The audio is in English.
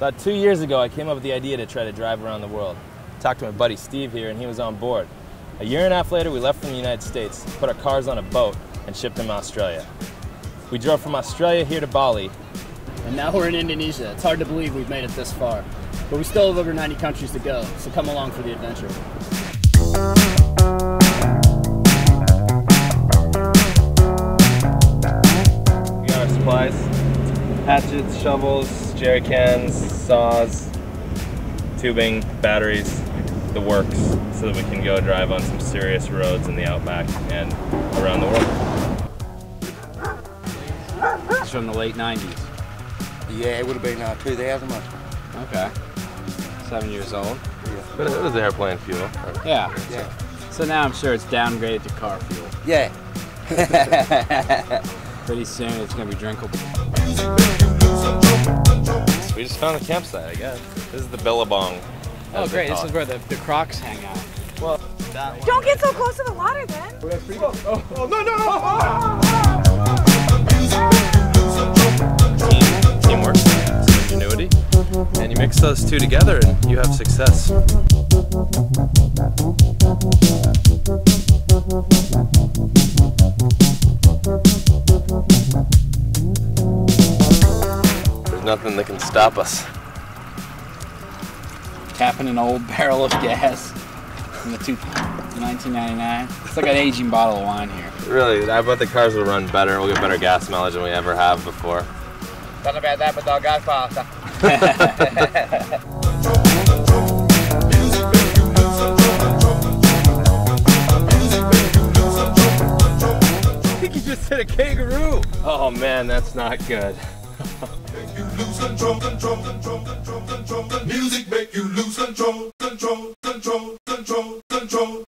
About two years ago, I came up with the idea to try to drive around the world. Talked to my buddy Steve here, and he was on board. A year and a half later, we left from the United States, put our cars on a boat, and shipped them to Australia. We drove from Australia here to Bali. And now we're in Indonesia. It's hard to believe we've made it this far. But we still have over 90 countries to go, so come along for the adventure. We got our supplies hatchets, shovels, jerry cans, saws, tubing, batteries, the works, so that we can go drive on some serious roads in the outback and around the world. It's from the late 90s. Yeah, it would have been uh, 2000 much. Okay. Seven years old. But it was airplane fuel. Yeah. Yeah. So now I'm sure it's downgraded to car fuel. Yeah. Pretty soon it's going to be drinkable. We just found a campsite, I guess. This is the Billabong. Oh, great. This is where the, the crocs hang out. Well, Don't get so close to the water then. Team, teamwork, ingenuity, and you mix those two together and you have success. Nothing that can stop us. Tapping an old barrel of gas from the two, 1999. It's like an aging bottle of wine here. Really, I bet the cars will run better. We'll get better gas mileage than we ever have before. I think you just hit a kangaroo. Oh man, that's not good. You lose control, control, control, control, control. Music make you lose control, control, control, control, control.